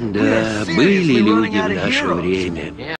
Да, были люди в наше время.